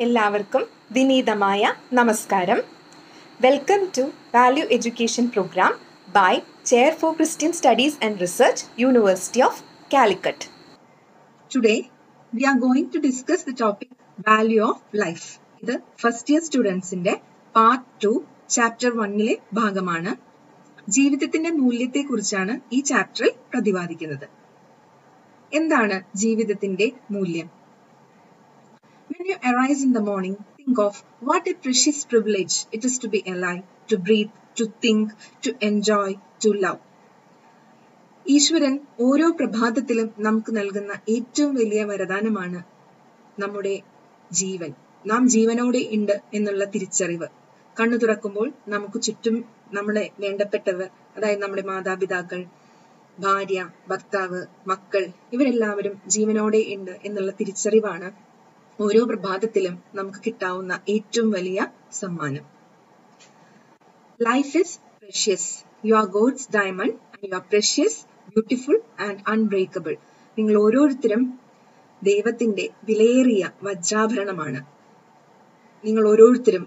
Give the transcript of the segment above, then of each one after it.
എല്ലാവർക്കും വിനീതമായ നമസ്കാരം. Welcome to value education programme by chair for Christian studies and research university of Calicut today we are going to discuss the topic value of life ഇത് first year സ്റ്റുഡൻസിന്റെ part two chapter വണ്ണിലെ ഭാഗമാണ്. ജീവിതത്തിന്റെ മൂല്യത്തെ കുറിച്ചാണ് ഈ ചാപ്റ്ററിൽ പ്രതിപാദിക്കുന്നത്. എന്താണ് ജീവിതത്തിന്റെ മൂല്യം? When you arise in the morning, think of what a precious privilege it is to be alive, to breathe, to think, to enjoy, to love. ഈശ്വരൻ ഓരോ പ്രഭാതത്തിലും നമുക്ക് നൽകുന്ന ഏറ്റവും വലിയ വരദാനമാണ് നമ്മുടെ ജീവൻ നാം ജീവനോടെ ഉണ്ട് എന്നുള്ള തിരിച്ചറിവ് കണ്ണു തുറക്കുമ്പോൾ നമുക്ക് ചുറ്റും നമ്മളെ വേണ്ടപ്പെട്ടവർ അതായത് നമ്മുടെ മാതാപിതാക്കൾ ഭാര്യ ഭർത്താവ് മക്കൾ ഇവരെല്ലാവരും ജീവനോടെ ഉണ്ട് എന്നുള്ള തിരിച്ചറിവാണ് ഓരോ പ്രഭാതത്തിലും നമുക്ക് കിട്ടാവുന്ന ഏറ്റവും വലിയ സമ്മാനം. Life is precious you are God's diamond and you are precious beautiful and unbreakable നിങ്ങൾ ഓരോരുത്തരും ദൈവത്തിന്റെ വിലയേറിയ വജ്രാഭരണമാണ്. നിങ്ങൾ ഓരോരുത്തരും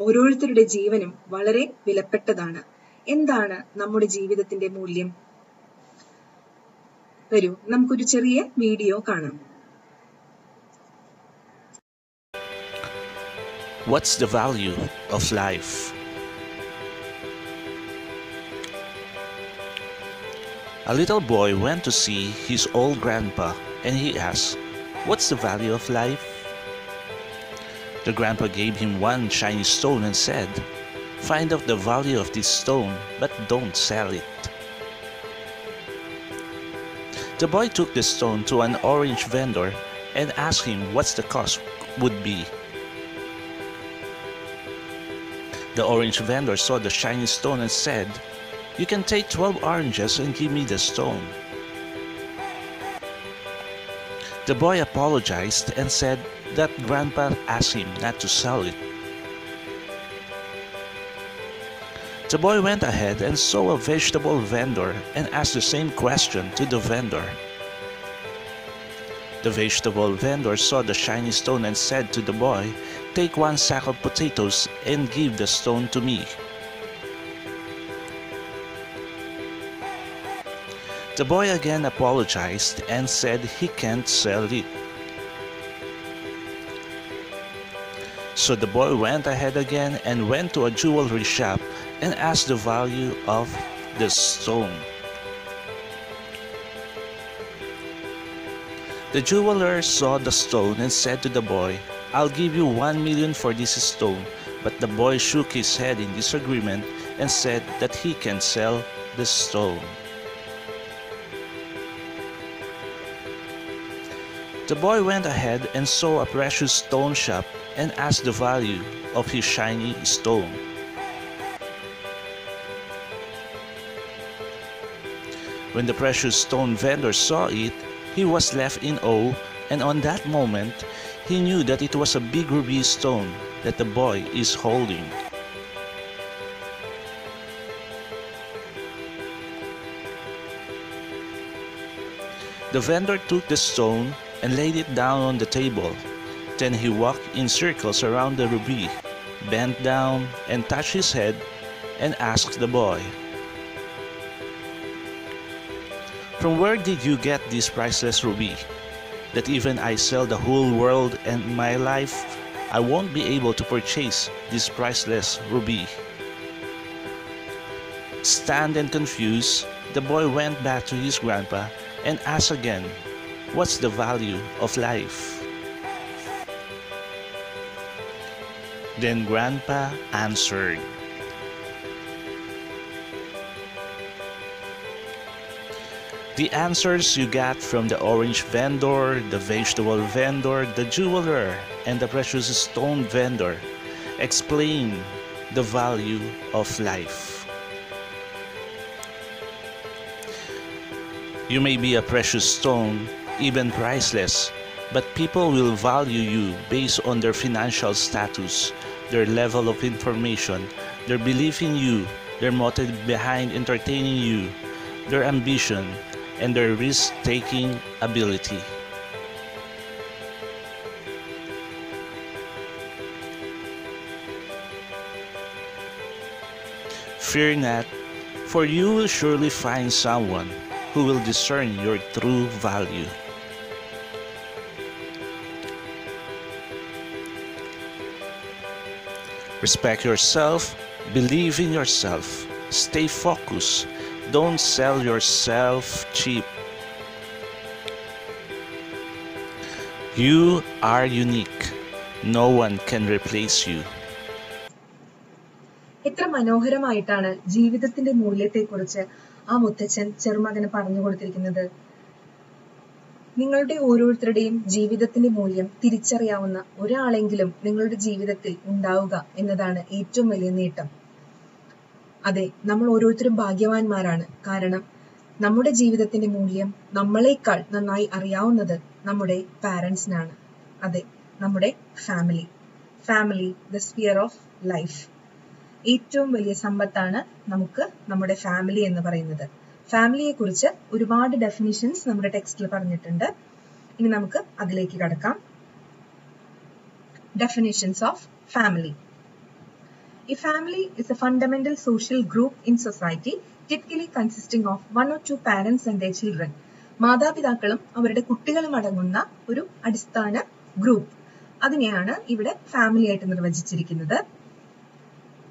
ഓരോരുത്തരുടെ ജീവനും വളരെ വിലപ്പെട്ടതാണ്. എന്താണ് നമ്മുടെ ജീവിതത്തിന്റെ മൂല്യം? വരൂ നമുക്കൊരു ചെറിയ വീഡിയോ കാണാം. What's the value of life? A little boy went to see his old grandpa and he asked, What's the value of life? The grandpa gave him one shiny stone and said, Find out the value of this stone, but don't sell it. The boy took the stone to an orange vendor and asked him what's the cost would be. The orange vendor saw the shiny stone and said, You can take 12 oranges and give me the stone. The boy apologized and said that Grandpa asked him not to sell it. The boy went ahead and saw a vegetable vendor and asked the same question to the vendor. The vegetable vendor saw the shiny stone and said to the boy, Take one sack of potatoes and give the stone to me. The boy again apologized and said he can't sell it. So the boy went ahead again and went to a jewelry shop and asked the value of the stone. The jeweler saw the stone and said to the boy, I'll give you one million for this stone. But the boy shook his head in disagreement and said that he can sell the stone. The boy went ahead and saw a precious stone shop and asked the value of his shiny stone. When the precious stone vendor saw it, he was left in awe, and on that moment, he knew that it was a big ruby stone that the boy is holding. The vendor took the stone and laid it down on the table. Then he walked in circles around the ruby, bent down and touched his head, and asked the boy, From where did you get this priceless ruby? That even I sell the whole world and my life, I won't be able to purchase this priceless ruby. Stunned and confused, the boy went back to his grandpa and asked again, What's the value of life? Then Grandpa answered, The answers you got from the orange vendor, the vegetable vendor, the jeweler, and the precious stone vendor explain the value of life. You may be a precious stone, even priceless, but people will value you based on their financial status, their level of information, their belief in you, their motive behind entertaining you, their ambition, and their risk taking ability. Fear not, for you will surely find someone who will discern your true value. Respect yourself, believe in yourself, stay focused, don't sell yourself cheap. You are unique. No one can replace you. എത്ര മനോഹരമായിട്ടാണ് ജീവിതത്തിന്റെ മൂല്യത്തെക്കുറിച്ച് ആ മുത്തച്ഛൻ ചെറുമകന് പറഞ്ഞു കൊടുത്തിരിക്കുന്നത് നിങ്ങളുടെ ഓരോരുത്തരുടെയും ജീവിതത്തിന്റെ മൂല്യം തിരിച്ചറിയാവുന്ന ഒരാളെങ്കിലും നിങ്ങളുടെ ജീവിതത്തിൽ ഉണ്ടാവുക എന്നതാണ് ഏറ്റവും വലിയ നേട്ടം അതെ നമ്മൾ ഓരോരുത്തരും ഭാഗ്യവാന്മാരാണ്. കാരണം നമ്മുടെ ജീവിതത്തിന്റെ മൂല്യം നമ്മളെക്കാൾ നന്നായി അറിയാവുന്നത് നമ്മുടെ പാരൻസിനാണ് അതെ നമ്മുടെ family. Family the sphere of life. ഏറ്റവും വലിയ സമ്പത്താണ് നമുക്ക് നമ്മുടെ ഫാമിലി എന്ന് പറയുന്നത്. ഫാമിലിയെ കുറിച്ച് ഒരുപാട് ഡെഫിനിഷൻസ് നമ്മുടെ ടെക്സ്റ്റിൽ പറഞ്ഞിട്ടുണ്ട്. ഇനി നമുക്ക് അതിലേക്ക് കടക്കാം. Definitions of family A family is a fundamental social group in society, typically consisting of one or two parents and their children. മാതാപിതാക്കളും അവരുടെ കുട്ടികളും അടങ്ങുന്ന ഒരു അടിസ്ഥാന ഗ്രൂപ്പ് അതിനെയാണ് ഇവിടെ ഫാമിലി ആയിട്ട് നിർവചിച്ചിരിക്കുന്നത്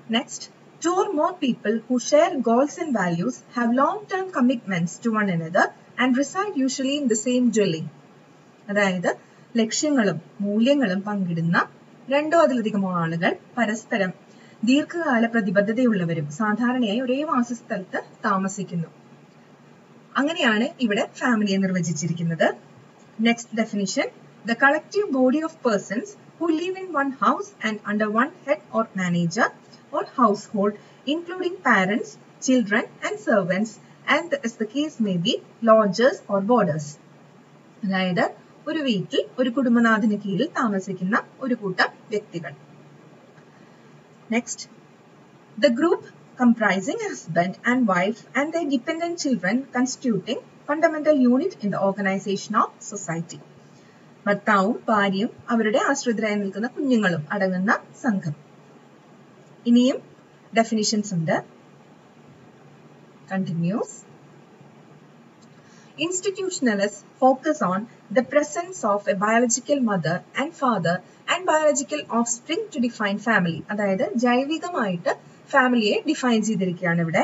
next two or more people who share goals and values have long-term commitments to one another and reside usually in the same dwelling. അതായത് ലക്ഷ്യങ്ങളും മൂല്യങ്ങളും പങ്കിടുന്ന രണ്ടോ അതിലധികമോ ആളുകൾ പരസ്പരം ദീർഘകാല പ്രതിബദ്ധതയുള്ളവരും സാധാരണയായി ഒരേ വാസസ്ഥലത്ത് താമസിക്കുന്നു. അങ്ങനെയാണ് ഇവിടെ ഫാമിലിയെ നിർവചിച്ചിരിക്കുന്നത്. Next definition the collective body of persons who live in one house and under one head or manager or household including parents children and servants and the case may be, lodgers or boarders അതായത് ഒരു വീട്ടിൽ ഒരു കുടുംബനാഥന് കീഴിൽ താമസിക്കുന്ന ഒരു കൂട്ടം വ്യക്തികൾ. Next the group comprising husband and wife and their dependent children constituting fundamental unit in the organization of society. ഭർത്താവും ഭാര്യയും അവരുടെ ആശ്രിതരായി നിൽക്കുന്ന കുഞ്ഞുങ്ങളും അടങ്ങുന്ന സംഘം ഇനിയും ഡെഫിനിഷൻസ് ഉണ്ട് continues Institutionalists focus on the presence of a biological mother and father and biological offspring to define family. അതായത് ജൈവികമായിട്ട് ഫാമിലിയെ ഡിഫൈൻ ചെയ്തിരിക്കുകയാണ് ഇവിടെ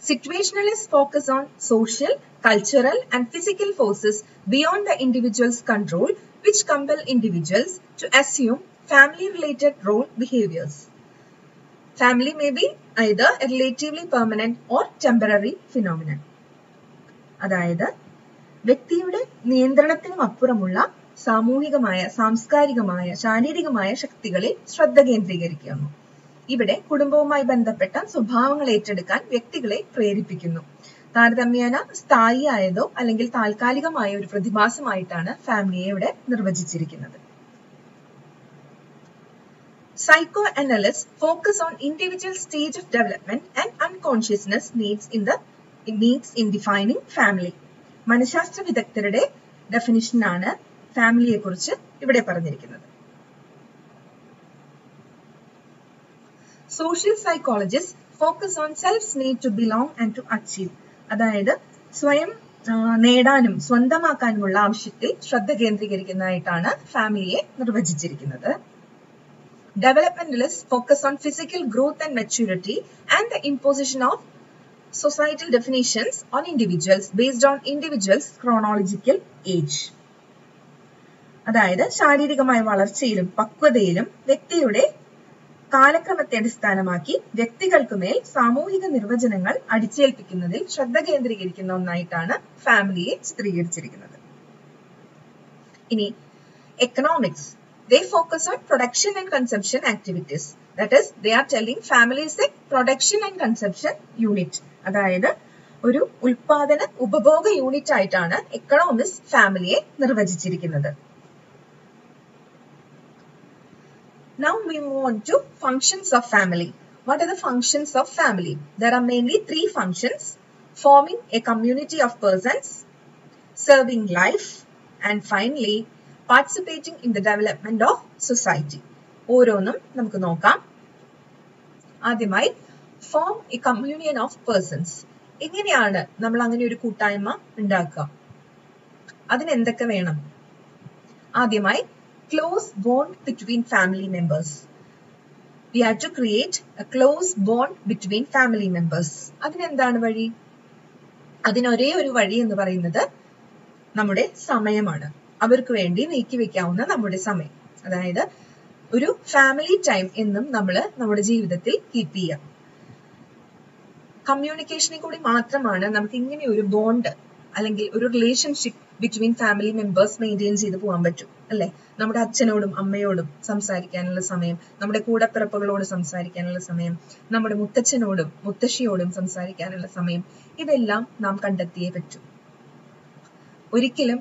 Situationalists focus on social, cultural, and physical forces beyond the individual's control, which compel individuals to assume family-related role behaviors. Family may be either a relatively permanent or temporary phenomenon. അതായത് വ്യക്തിയുടെ നിയന്ത്രണത്തിനും അപ്പുറമുള്ള സാമൂഹികമായ സാംസ്കാരികമായ ശാരീരികമായ ശക്തികളിൽ ശ്രദ്ധ കേന്ദ്രീകരിക്കുന്നു. ഇവിടെ കുടുംബവുമായി ബന്ധപ്പെട്ട സ്വഭാവങ്ങൾ ഏറ്റെടുക്കാൻ വ്യക്തികളെ പ്രേരിപ്പിക്കുന്നു. താരതമ്യേന സ്ഥായിയായതോ അല്ലെങ്കിൽ താൽക്കാലികമായ ഒരു പ്രതിഭാസമായിട്ടാണ് ഫാമിലിയെ ഇവിടെ നിർവചിച്ചിരിക്കുന്നത്. Psychoanalysts focus on individual stage of development and unconsciousness needs in the needs in defining family. മനഃശാസ്ത്ര വിദഗ്ധരുടെ ഡെഫിനിഷനാണ് ഫാമിലിയെ കുറിച്ച് ഇവിടെ പറഞ്ഞിരിക്കുന്നത്. Social psychologist focus on self need to belong and to achieve അതായത് സ്വയം നേടാനും സ്വന്തമാക്കാനുമുള്ള ആവശ്യത്തിൽ ശ്രദ്ധ കേന്ദ്രീകരിക്കുന്നതായിട്ടാണ് ഫാമിലിയെ നിർവചിച്ചിരിക്കുന്നത്. Developmentalists focus on physical growth and maturity and the imposition of societal definitions on individuals based on individuals' chronological age. അതായത് ശാരീരികമായ വളർച്ചയിലും പക്വതയിലും വ്യക്തിയുടെ കാലക്രമത്തെ അടിസ്ഥാനമാക്കി വ്യക്തികൾക്ക് സാമൂഹിക നിർവചനങ്ങൾ അടിച്ചേൽപ്പിക്കുന്നതിൽ ശ്രദ്ധ കേന്ദ്രീകരിക്കുന്ന ഒന്നായിട്ടാണ് ഫാമിലിയെ ചിത്രീകരിച്ചിരിക്കുന്നത് ഇനി economics they focus on production and consumption activities. That is, they are telling family is a production and consumption unit. അതായത് ഒരു ഉൽപാദന ഉപഭോഗ യൂണിറ്റ് ആയിട്ടാണ് എക്കണോമിക്സ് ഫാമിലിയെ നിർവചിച്ചിരിക്കുന്നത് Now we move on to functions of family. What are the functions of family? There are mainly three functions. Forming a community of persons, serving life, and finally participating in the development of society ഓരോന്നും നമുക്ക് നോക്കാം. ആദ്യമായി form a communion of persons എങ്ങനെയാണ് നമ്മൾ അങ്ങനെ ഒരു കൂട്ടായ്മ ഉണ്ടാക്കുക? അതിന് എന്തൊക്കെ വേണം? ആദ്യമായി close bond between family members we have to create a close bond between family members അതിനെന്താണ് വഴി? അതിനൊരേ ഒരു വഴി എന്ന് പറയുന്നത് നമ്മുടെ സമയമാണ്. അവർക്ക് വേണ്ടി നീക്കി വെക്കാവുന്ന നമ്മുടെ സമയം. അതായത് ഒരു ഫാമിലി ടൈം എന്നും നമ്മൾ നമ്മുടെ ജീവിതത്തിൽ കീപ്പ് ചെയ്യാം കമ്മ്യൂണിക്കേഷനിൽ കൂടി മാത്രമാണ് നമുക്ക് ഇങ്ങനെ ഒരു ബോണ്ട് അല്ലെങ്കിൽ ഒരു relationship between family members maintain ചെയ്ത് പോകാൻ പറ്റും അല്ലെ? നമ്മുടെ അച്ഛനോടും അമ്മയോടും സംസാരിക്കാനുള്ള സമയം നമ്മുടെ കൂടപ്പിറപ്പുകളോട് സംസാരിക്കാനുള്ള സമയം നമ്മുടെ മുത്തച്ഛനോടും മുത്തശ്ശിയോടും സംസാരിക്കാനുള്ള സമയം ഇതെല്ലാം നാം കണ്ടെത്തിയേ പറ്റൂ. ഒരിക്കലും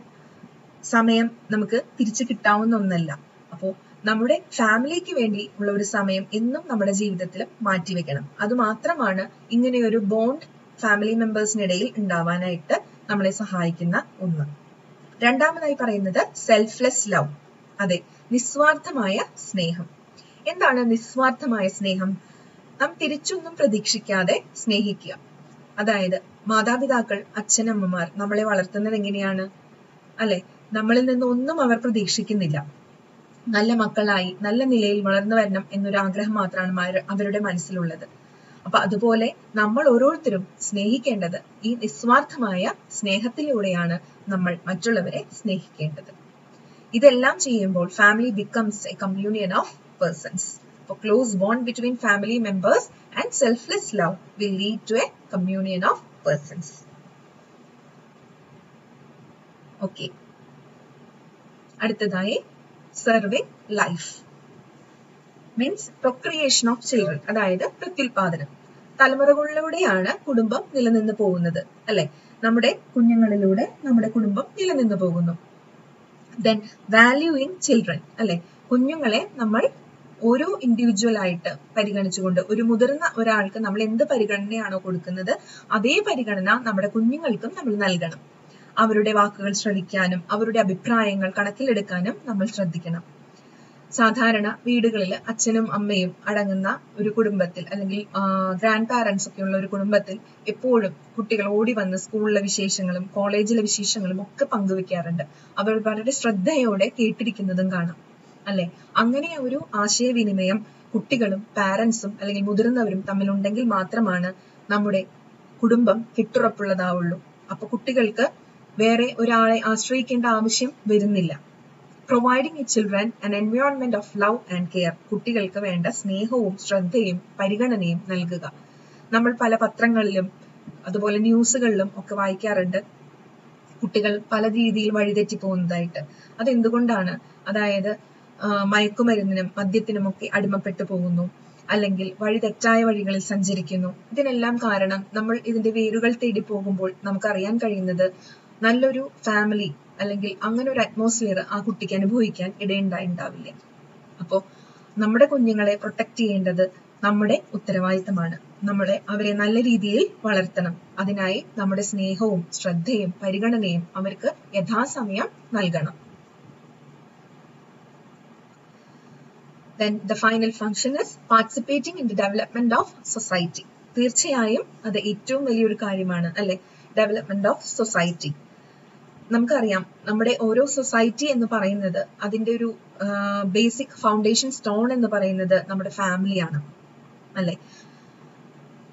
സമയം നമുക്ക് തിരിച്ചു കിട്ടാവുന്ന ഒന്നല്ല. അപ്പോൾ നമ്മുടെ ഫാമിലിക്ക് വേണ്ടി ഉള്ള ഒരു സമയം എന്നും നമ്മുടെ ജീവിതത്തിൽ മാറ്റിവെക്കണം അത് മാത്രമാണ് ഇങ്ങനെ ഒരു ബോണ്ട് ഫാമിലി മെമ്പേഴ്സിനിടയിൽ ഉണ്ടാവാനായിട്ട് നമ്മളെ സഹായിക്കുന്ന ഒന്ന്. രണ്ടാമതായി പറയുന്നത് സെൽഫ്ലെസ് ലവ് അതെ നിസ്വാർത്ഥമായ സ്നേഹം. എന്താണ് നിസ്വാർത്ഥമായ സ്നേഹം? നാം തിരിച്ചൊന്നും പ്രതീക്ഷിക്കാതെ സ്നേഹിക്കുക. അതായത് മാതാപിതാക്കൾ അച്ഛനമ്മമാർ നമ്മളെ വളർത്തുന്നത് എങ്ങനെയാണ്? അല്ലെ നമ്മളിൽ നിന്ന് ഒന്നും അവർ പ്രതീക്ഷിക്കുന്നില്ല. നല്ല മക്കളായി നല്ല നിലയിൽ വളർന്നു വരണം എന്നൊരു ആഗ്രഹം മാത്രമാണ് അവരുടെ മനസ്സിലുള്ളത്. അപ്പൊ അതുപോലെ നമ്മൾ ഓരോരുത്തരും സ്നേഹിക്കേണ്ടത് ഈ നിസ്വാർത്ഥമായ സ്നേഹത്തിലൂടെയാണ് നമ്മൾ മറ്റുള്ളവരെ സ്നേഹിക്കേണ്ടത്. ഇതെല്ലാം ചെയ്യുമ്പോൾ family becomes a communion of persons അപ്പോൾ close bond between family members and selfless love will lead to a communion of persons okay അടുത്തതായി serve life means procreation of children അതായത് പ്രത്യുൽപാദനം. തലമുറകളിലൂടെയാണ് കുടുംബം നിലനിന്ന് പോകുന്നത്. അല്ലെ? നമ്മുടെ കുഞ്ഞുങ്ങളിലൂടെ നമ്മുടെ കുടുംബം നിലനിന്ന് പോകുന്നു. ദെൻ വാല്യൂ ഇൻ ചിൽഡ്രൻ അല്ലെ? കുഞ്ഞുങ്ങളെ നമ്മൾ ഓരോ ഇൻഡിവിജ്വൽ ആയിട്ട് പരിഗണിച്ചുകൊണ്ട് ഒരു മുതിർന്ന ഒരാൾക്ക് നമ്മൾ എന്ത് പരിഗണനയാണോ കൊടുക്കുന്നത് അതേ പരിഗണന നമ്മുടെ കുഞ്ഞുങ്ങൾക്കും നമ്മൾ നൽകണം. അവരുടെ വാക്കുകൾ ശ്രവിക്കാനും അവരുടെ അഭിപ്രായങ്ങൾ കണക്കിലെടുക്കാനും നമ്മൾ ശ്രദ്ധിക്കണം. സാധാരണ വീടുകളിൽ അച്ഛനും അമ്മയും അടങ്ങുന്ന ഒരു കുടുംബത്തിൽ അല്ലെങ്കിൽ ഗ്രാൻഡ് പാരന്റ്സ് ഒക്കെ ഉള്ള ഒരു കുടുംബത്തിൽ എപ്പോഴും കുട്ടികൾ ഓടി വന്ന് സ്കൂളിലെ വിശേഷങ്ങളും കോളേജിലെ വിശേഷങ്ങളും ഒക്കെ പങ്കുവെക്കാറുണ്ട്. അവർ വളരെ ശ്രദ്ധയോടെ കേട്ടിരിക്കുന്നതും കാണാം. അല്ലെ? അങ്ങനെ ഒരു ആശയവിനിമയം കുട്ടികളും പാരന്റ്സും അല്ലെങ്കിൽ മുതിർന്നവരും തമ്മിലുണ്ടെങ്കിൽ മാത്രമാണ് നമ്മുടെ കുടുംബം കെട്ടുറപ്പുള്ളതാവുള്ളൂ അപ്പൊ കുട്ടികൾക്ക് വേറെ ഒരാളെ ആശ്രയിക്കേണ്ട ആവശ്യം വരുന്നില്ല. Providing E children an environment of love and care കുട്ടികൾക്ക് വേണ്ട സ്നേഹവും ശ്രദ്ധയും പരിഗണനയും നൽകുക. നമ്മൾ പല പത്രങ്ങളിലും അതുപോലെ ന്യൂസുകളിലും ഒക്കെ വായിക്കാറുണ്ട്. കുട്ടികൾ പല രീതിയിൽ വഴിതെറ്റി പോകുന്നതായിട്ട് അതെന്തുകൊണ്ടാണ്? അതായത് മയക്കുമരുന്നിനും മദ്യത്തിനും ഒക്കെ അടിമപ്പെട്ടു പോകുന്നു. അല്ലെങ്കിൽ വഴി തെറ്റായ വഴികളിൽ സഞ്ചരിക്കുന്നു. ഇതിനെല്ലാം കാരണം നമ്മൾ ഇതിന്റെ വേരുകൾ തേടി പോകുമ്പോൾ നമുക്കറിയാൻ കഴിയുന്നത് നല്ലൊരു ഫാമിലി അല്ലെങ്കിൽ അങ്ങനെ ഒരു അറ്റ്മോസ്ഫിയർ ആ കുട്ടിക്ക് അനുഭവിക്കാൻ ഇടയുണ്ടായിണ്ടാവില്ല. അപ്പോ നമ്മുടെ കുഞ്ഞുങ്ങളെ പ്രൊട്ടക്ട് ചെയ്യേണ്ടത് നമ്മുടെ ഉത്തരവാദിത്തമാണ്. നമ്മളെ അവരെ നല്ല രീതിയിൽ വളർത്തണം. അതിനായി നമ്മുടെ സ്നേഹവും ശ്രദ്ധയും പരിഗണനയും അവർക്ക് യഥാസമയം നൽകണം. Then the final function is participating in the development of society. തീർച്ചയായും അത് ഏറ്റവും വലിയൊരു കാര്യമാണ് അല്ലെ? ഡെവലപ്മെന്റ് ഓഫ് സൊസൈറ്റി നമുക്കറിയാം നമ്മുടെ ഓരോ സൊസൈറ്റി എന്ന് പറയുന്നത് അതിന്റെ ഒരു ബേസിക് ഫൗണ്ടേഷൻ സ്റ്റോൺ എന്ന് പറയുന്നത് നമ്മുടെ ഫാമിലിയാണ് അല്ലെ?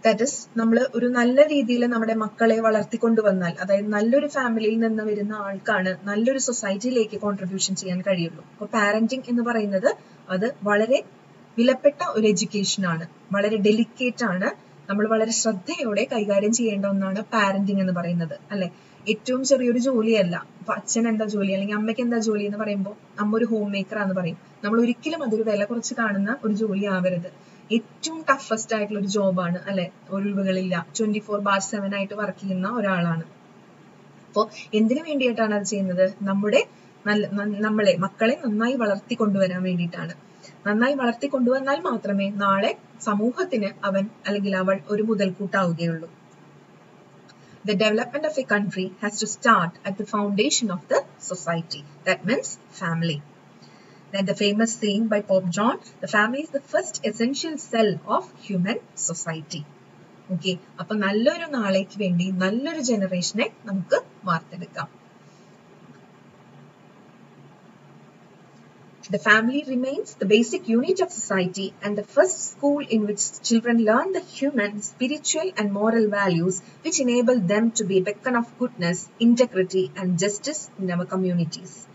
ദാറ്റ് ഇസ് നമ്മൾ ഒരു നല്ല രീതിയിൽ നമ്മുടെ മക്കളെ വളർത്തിക്കൊണ്ടുവന്നാൽ അതായത് നല്ലൊരു ഫാമിലിയിൽ നിന്ന് വരുന്ന ആൾക്കാണ് നല്ലൊരു സൊസൈറ്റിയിലേക്ക് കോൺട്രിബ്യൂഷൻ ചെയ്യാൻ കഴിയുള്ളൂ. അപ്പോൾ പാരന്റിങ് എന്ന് പറയുന്നത് അത് വളരെ വിലപ്പെട്ട ഒരു എഡ്യൂക്കേഷൻ ആണ്. വളരെ ഡെലിക്കേറ്റ് ആണ്. നമ്മൾ വളരെ ശ്രദ്ധയോടെ കൈകാര്യം ചെയ്യേണ്ട ഒന്നാണ് പാരന്റിങ് എന്ന് പറയുന്നത്. അല്ലെ? ഏറ്റവും ചെറിയൊരു ജോലിയല്ല. അപ്പൊ അച്ഛൻ എന്താ ജോലി? അല്ലെങ്കിൽ അമ്മയ്ക്ക് എന്താ ജോലി എന്ന് പറയുമ്പോൾ അമ്മ ഒരു ഹോം മേക്കർ ആണെന്ന് പറയും. നമ്മൾ ഒരിക്കലും അതൊരു വില കുറച്ച് കാണുന്ന ഒരു ജോലി ആവരുത്. ഏറ്റവും ടഫസ്റ്റ് ആയിട്ടുള്ള ഒരു ജോബാണ് അല്ലെ? ഒഴിവുകളില്ല. ട്വന്റി ഫോർ ബാർ സെവൻ ആയിട്ട് വർക്ക് ചെയ്യുന്ന ഒരാളാണ്. അപ്പോൾ എന്തിനു വേണ്ടിയിട്ടാണ് അത് ചെയ്യുന്നത്? നമ്മുടെ നല്ല നമ്മളെ മക്കളെ നന്നായി വളർത്തി കൊണ്ടുവരാൻ വേണ്ടിയിട്ടാണ്. നന്നായി വളർത്തി കൊണ്ടുവന്നാൽ മാത്രമേ നാളെ സമൂഹത്തിന് അവൻ അല്ലെങ്കിൽ അവൾ ഒരു മുതൽക്കൂട്ടാവുകയുള്ളൂ. The development of a country has to start at the foundation of the society. That means family. Then the famous saying by Pope John, the family is the first essential cell of human society. Okay അപ്പൊ നല്ലൊരു നാളേക്ക് വേണ്ടി നല്ലൊരു ജനറേഷനെ നമുക്ക് വാർത്തെടുക്കാം The family remains the basic unit of society and the first school in which children learn the human, spiritual, and moral values which enable them to be a beacon of goodness, integrity, and justice in our communities.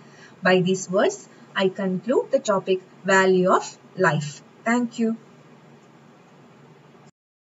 By these words, I conclude the topic Value of Life. Thank you.